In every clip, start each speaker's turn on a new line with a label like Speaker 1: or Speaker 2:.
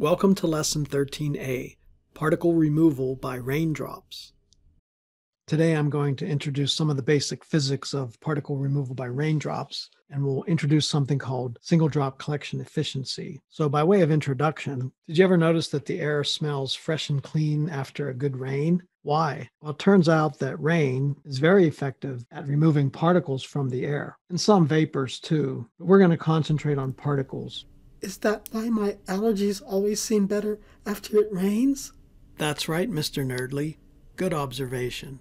Speaker 1: Welcome to Lesson 13a Particle Removal by Raindrops. Today I'm going to introduce some of the basic physics of particle removal by raindrops, and we'll introduce something called single drop collection efficiency. So, by way of introduction, did you ever notice that the air smells fresh and clean after a good rain? Why? Well, it turns out that rain is very effective at removing particles from the air, and some vapors too, but we're going to concentrate on particles.
Speaker 2: Is that why my allergies always seem better after it rains?
Speaker 1: That's right, Mr. Nerdly. Good observation.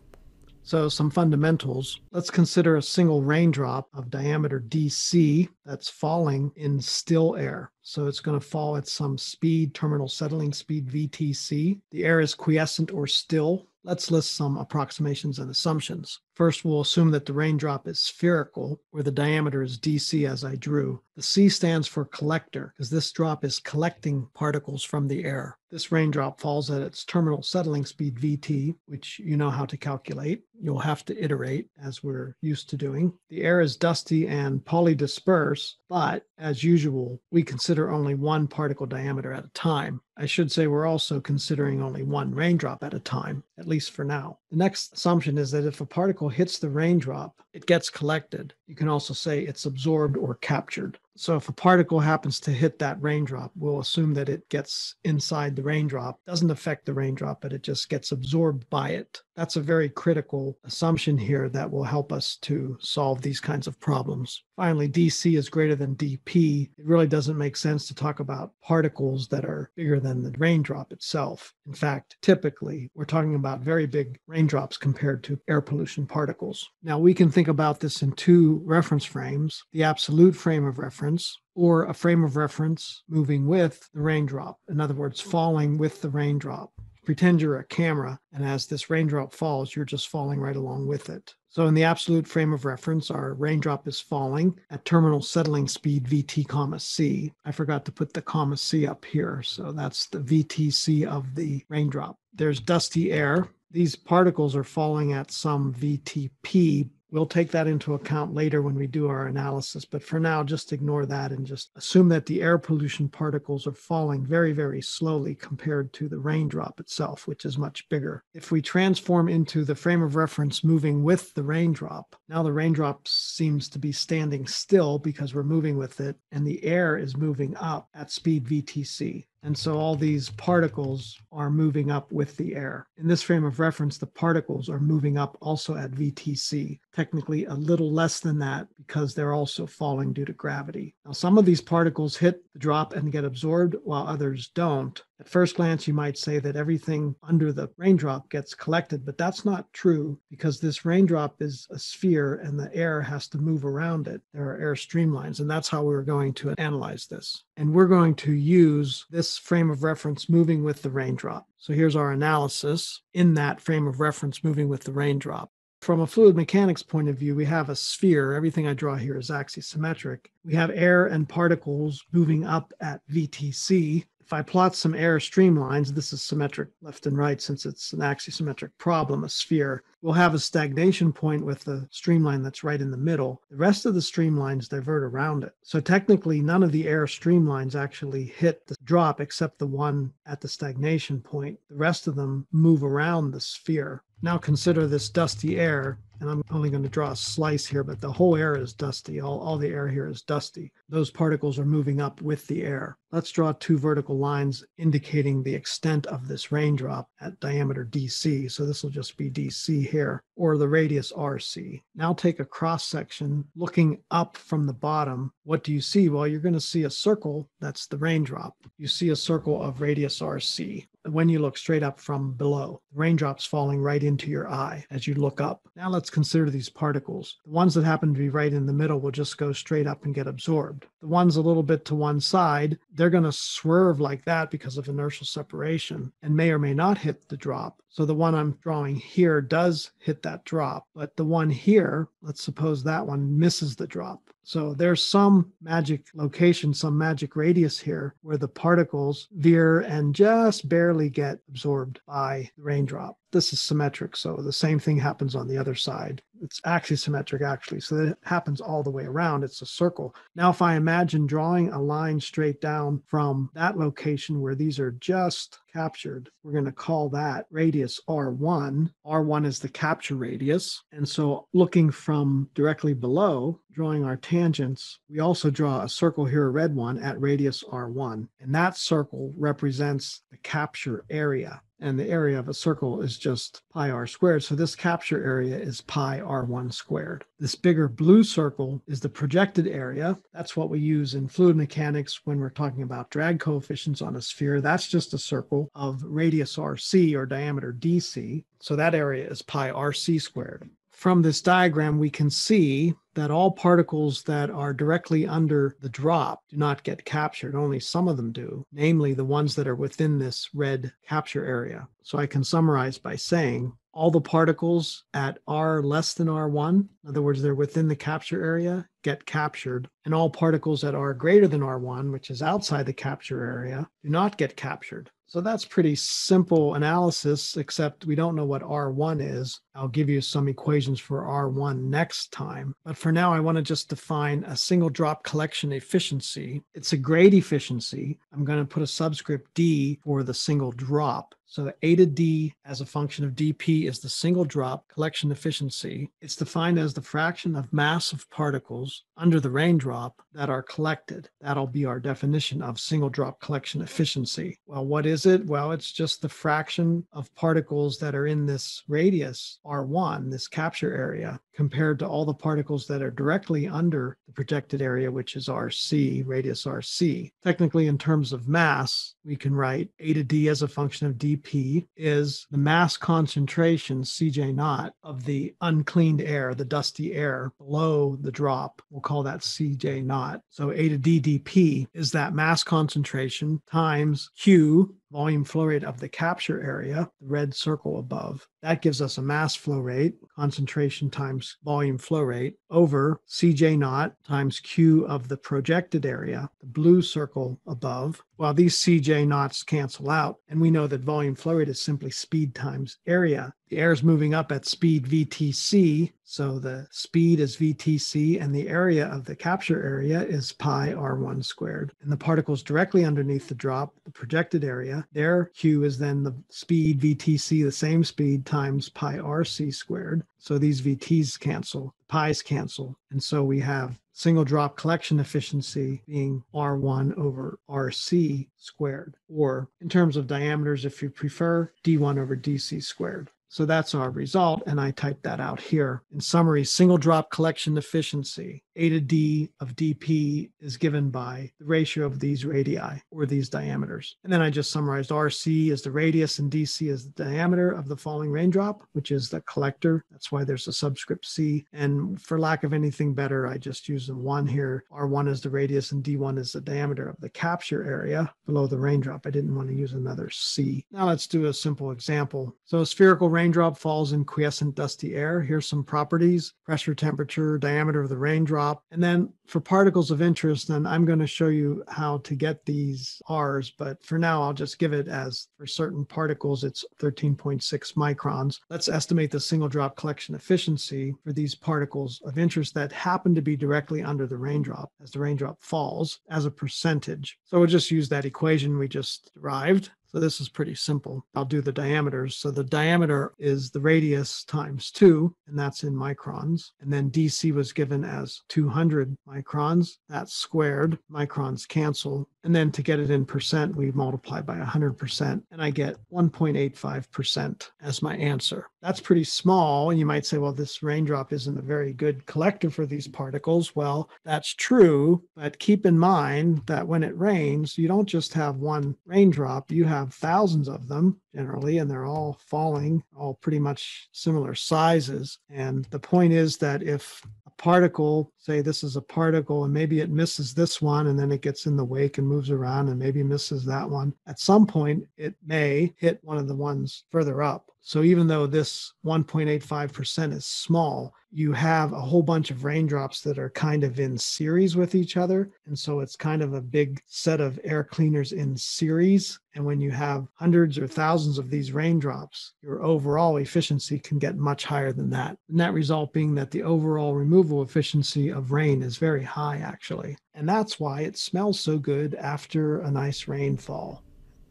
Speaker 1: So, some fundamentals. Let's consider a single raindrop of diameter dc that's falling in still air. So, it's going to fall at some speed, terminal settling speed VTC. The air is quiescent or still. Let's list some approximations and assumptions. First, we'll assume that the raindrop is spherical, where the diameter is dc as I drew. The C stands for collector, because this drop is collecting particles from the air. This raindrop falls at its terminal settling speed Vt, which you know how to calculate. You'll have to iterate, as we're used to doing. The air is dusty and polydisperse, but as usual, we consider only one particle diameter at a time. I should say we're also considering only one raindrop at a time, at least for now. The next assumption is that if a particle hits the raindrop, it gets collected. You can also say it's absorbed or captured. So if a particle happens to hit that raindrop, we'll assume that it gets inside the raindrop, doesn't affect the raindrop, but it just gets absorbed by it. That's a very critical assumption here that will help us to solve these kinds of problems. Finally, dc is greater than dp. It really doesn't make sense to talk about particles that are bigger than the raindrop itself. In fact, typically, we're talking about very big raindrops compared to air pollution particles. Now, we can think about this in two reference frames the absolute frame of reference, or a frame of reference moving with the raindrop. In other words, falling with the raindrop pretend you're a camera, and as this raindrop falls, you're just falling right along with it. So, in the absolute frame of reference, our raindrop is falling at terminal settling speed Vt comma c. I forgot to put the comma c up here, so that's the VTC of the raindrop. There's dusty air. These particles are falling at some VTP, We'll take that into account later when we do our analysis, but for now, just ignore that and just assume that the air pollution particles are falling very, very slowly compared to the raindrop itself, which is much bigger. If we transform into the frame of reference moving with the raindrop, now the raindrop seems to be standing still because we're moving with it, and the air is moving up at speed VTC. And so all these particles are moving up with the air. In this frame of reference, the particles are moving up also at VTC, technically a little less than that because they're also falling due to gravity. Now, some of these particles hit the drop and get absorbed while others don't. At first glance, you might say that everything under the raindrop gets collected, but that's not true because this raindrop is a sphere and the air has to move around it. There are air streamlines, and that's how we're going to analyze this. And we're going to use this frame of reference moving with the raindrop. So here's our analysis in that frame of reference moving with the raindrop. From a fluid mechanics point of view, we have a sphere. Everything I draw here is axisymmetric. We have air and particles moving up at VTC, if I plot some air streamlines, this is symmetric left and right since it's an axisymmetric problem, a sphere, we'll have a stagnation point with the streamline that's right in the middle. The rest of the streamlines divert around it. So technically, none of the air streamlines actually hit the drop except the one at the stagnation point. The rest of them move around the sphere. Now consider this dusty air and I'm only going to draw a slice here, but the whole air is dusty. All, all the air here is dusty. Those particles are moving up with the air. Let's draw two vertical lines indicating the extent of this raindrop at diameter dc. So this will just be dc here, or the radius rc. Now take a cross section looking up from the bottom. What do you see? Well, you're going to see a circle. That's the raindrop. You see a circle of radius rc when you look straight up from below. Raindrops falling right into your eye as you look up. Now let's consider these particles. The ones that happen to be right in the middle will just go straight up and get absorbed. The ones a little bit to one side, they're going to swerve like that because of inertial separation and may or may not hit the drop. So the one I'm drawing here does hit that drop, but the one here, let's suppose that one misses the drop. So there's some magic location, some magic radius here where the particles veer and just barely get absorbed by the raindrop. This is symmetric, so the same thing happens on the other side. it's axisymmetric actually. So it happens all the way around. It's a circle. Now, if I imagine drawing a line straight down from that location where these are just captured, we're going to call that radius R1. R1 is the capture radius. And so looking from directly below, drawing our tangents, we also draw a circle here, a red one at radius R1. And that circle represents the capture area and the area of a circle is just pi r squared. So this capture area is pi r1 squared. This bigger blue circle is the projected area. That's what we use in fluid mechanics when we're talking about drag coefficients on a sphere. That's just a circle of radius rc or diameter dc. So that area is pi rc squared from this diagram, we can see that all particles that are directly under the drop do not get captured. Only some of them do, namely the ones that are within this red capture area. So I can summarize by saying all the particles at R less than R1, in other words, they're within the capture area, get captured, and all particles at R greater than R1, which is outside the capture area, do not get captured. So that's pretty simple analysis, except we don't know what R1 is. I'll give you some equations for R1 next time. But for now, I want to just define a single drop collection efficiency. It's a grade efficiency. I'm going to put a subscript D for the single drop. So the eta D as a function of dP is the single drop collection efficiency. It's defined as the fraction of mass of particles under the raindrop that are collected. That'll be our definition of single drop collection efficiency. Well, what is it? Well, it's just the fraction of particles that are in this radius R1, this capture area, compared to all the particles that are directly under the projected area, which is RC, radius RC. Technically, in terms of mass, we can write eta D as a function of dP is the mass concentration, CJ naught, of the uncleaned air, the dusty air below the drop. We'll call that CJ naught. So eta D dP is that mass concentration times Q, volume flow rate of the capture area, the red circle above. That gives us a mass flow rate, concentration times volume flow rate, over Cj naught times Q of the projected area, the blue circle above. Well, these Cj naughts cancel out, and we know that volume flow rate is simply speed times area. The air is moving up at speed VTC, so the speed is VTC, and the area of the capture area is pi r1 squared. And the particles directly underneath the drop, the projected area, their Q is then the speed VTC, the same speed times pi rc squared. So these VTs cancel, pi's cancel. And so we have single drop collection efficiency being R1 over RC squared, or in terms of diameters, if you prefer, D1 over DC squared. So that's our result, and I typed that out here. In summary, single drop collection efficiency, eta D of dP is given by the ratio of these radii or these diameters. And then I just summarized RC is the radius and DC is the diameter of the falling raindrop, which is the collector. That's why there's a subscript C. And for lack of anything better, I just use the one here. R1 is the radius and D1 is the diameter of the capture area below the raindrop. I didn't want to use another C. Now let's do a simple example. So a spherical raindrop falls in quiescent dusty air. Here's some properties, pressure, temperature, diameter of the raindrop. And then for particles of interest, then I'm going to show you how to get these R's, but for now, I'll just give it as for certain particles, it's 13.6 microns. Let's estimate the single drop collection efficiency for these particles of interest that happen to be directly under the raindrop as the raindrop falls as a percentage. So we'll just use that equation we just derived. So this is pretty simple. I'll do the diameters. So the diameter is the radius times two, and that's in microns. And then DC was given as 200 microns. That's squared. Microns cancel. And then to get it in percent, we multiply by 100%, and I get 1.85% as my answer. That's pretty small. And you might say, well, this raindrop isn't a very good collector for these particles. Well, that's true. But keep in mind that when it rains, you don't just have one raindrop, you have thousands of them generally, and they're all falling, all pretty much similar sizes. And the point is that if a particle, say this is a particle, and maybe it misses this one, and then it gets in the wake and moves around and maybe misses that one, at some point it may hit one of the ones further up. So even though this 1.85% is small, you have a whole bunch of raindrops that are kind of in series with each other. And so it's kind of a big set of air cleaners in series. And when you have hundreds or thousands of these raindrops, your overall efficiency can get much higher than that. The net result being that the overall removal efficiency of rain is very high, actually. And that's why it smells so good after a nice rainfall.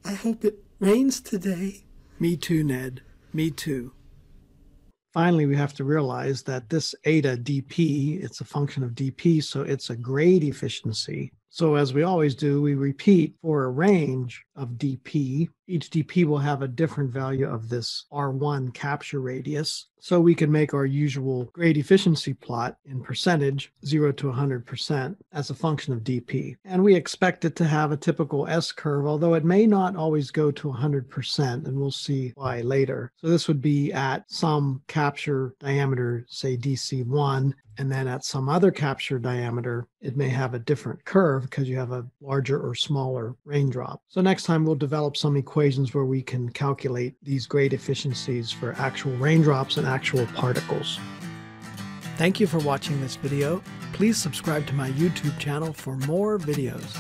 Speaker 2: I hope it rains today.
Speaker 1: Me too, Ned. Me too. Finally, we have to realize that this eta dp, it's a function of dp, so it's a grade efficiency. So as we always do, we repeat for a range of dp. Each dp will have a different value of this R1 capture radius. So we can make our usual grade efficiency plot in percentage, 0 to 100%, as a function of dp. And we expect it to have a typical S-curve, although it may not always go to 100%, and we'll see why later. So this would be at some capture diameter, say DC1, and then at some other capture diameter, it may have a different curve because you have a larger or smaller raindrop. So next time we'll develop some equations where we can calculate these grade efficiencies for actual raindrops and actual particles. Thank you for watching this video. Please subscribe to my YouTube channel for more videos.